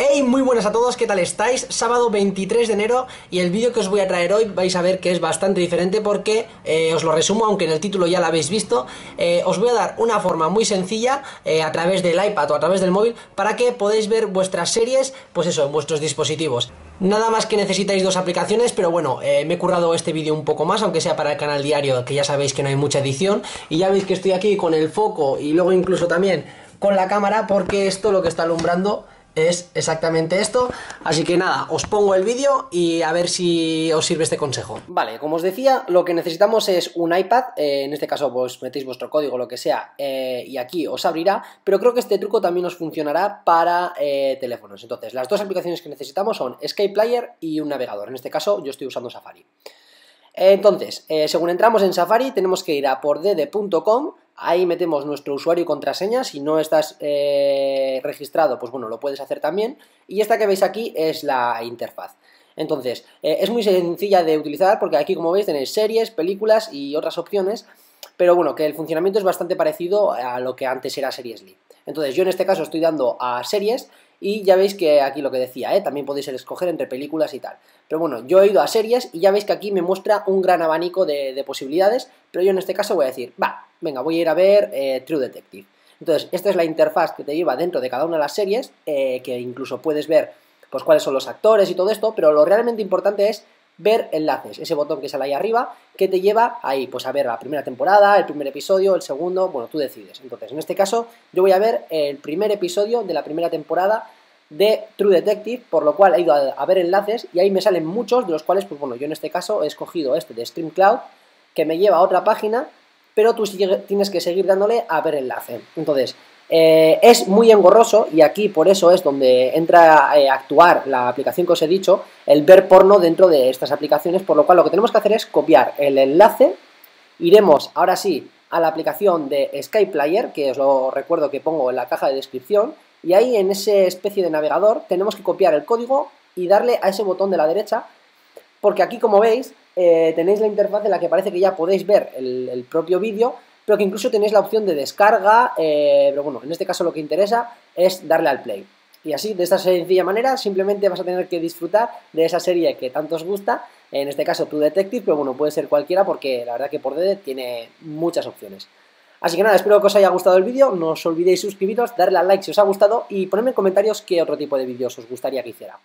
Hey, muy buenas a todos, ¿qué tal estáis? Sábado 23 de enero y el vídeo que os voy a traer hoy vais a ver que es bastante diferente porque, eh, os lo resumo, aunque en el título ya lo habéis visto, eh, os voy a dar una forma muy sencilla eh, a través del iPad o a través del móvil para que podáis ver vuestras series, pues eso, en vuestros dispositivos. Nada más que necesitáis dos aplicaciones, pero bueno, me he currado este vídeo un poco más, aunque sea para el canal diario, que ya sabéis que no hay mucha edición, y ya veis que estoy aquí con el foco y luego incluso también con la cámara porque esto lo que está alumbrando es exactamente esto. Así que nada, os pongo el vídeo y a ver si os sirve este consejo. Vale, como os decía, lo que necesitamos es un iPad, eh, en este caso pues metéis vuestro código, lo que sea, eh, y aquí os abrirá, pero creo que este truco también os funcionará para eh, teléfonos. Entonces, las dos aplicaciones que necesitamos son Skype Player y un navegador. En este caso, yo estoy usando Safari. Entonces, según entramos en Safari, tenemos que ir a pordede.com Ahí metemos nuestro usuario y contraseña. Si no estás eh, registrado, pues bueno, lo puedes hacer también. Y esta que veis aquí es la interfaz. Entonces, eh, es muy sencilla de utilizar porque aquí, como veis, tenéis series, películas y otras opciones. Pero bueno, que el funcionamiento es bastante parecido a lo que antes era Seriesly. Entonces, yo en este caso estoy dando a series y ya veis que aquí lo que decía, ¿eh? también podéis escoger entre películas y tal. Pero bueno, yo he ido a series y ya veis que aquí me muestra un gran abanico de, posibilidades, pero yo en este caso voy a decir, va, venga, voy a ir a ver eh, True Detective. Entonces, esta es la interfaz que te lleva dentro de cada una de las series, eh, que incluso puedes ver pues cuáles son los actores y todo esto, pero lo realmente importante es ver enlaces, ese botón que sale ahí arriba, que te lleva ahí, pues a ver la primera temporada, el primer episodio, el segundo, bueno, tú decides. Entonces, en este caso, yo voy a ver el primer episodio de la primera temporada de True Detective, por lo cual he ido a, ver enlaces y ahí me salen muchos, de los cuales, pues bueno, yo en este caso he escogido este de StreamCloud, que me lleva a otra página, pero tú tienes que seguir dándole a ver enlace. Entonces, eh, es muy engorroso y aquí por eso es donde entra a eh, actuar la aplicación que os he dicho, el ver porno dentro de estas aplicaciones, por lo cual lo que tenemos que hacer es copiar el enlace, iremos ahora sí a la aplicación de Skype Player, que os lo recuerdo que pongo en la caja de descripción, y ahí en ese especie de navegador tenemos que copiar el código y darle a ese botón de la derecha, porque aquí como veis eh, tenéis la interfaz en la que parece que ya podéis ver el propio vídeo, pero que incluso tenéis la opción de descarga, eh, pero bueno, en este caso lo que interesa es darle al play. Y así, de esta sencilla manera, simplemente vas a tener que disfrutar de esa serie que tanto os gusta, en este caso tu Detective, pero bueno, puede ser cualquiera porque la verdad que por DD tiene muchas opciones. Así que nada, espero que os haya gustado el vídeo, no os olvidéis suscribiros, darle al like si os ha gustado y ponerme en comentarios qué otro tipo de vídeos os gustaría que hiciera.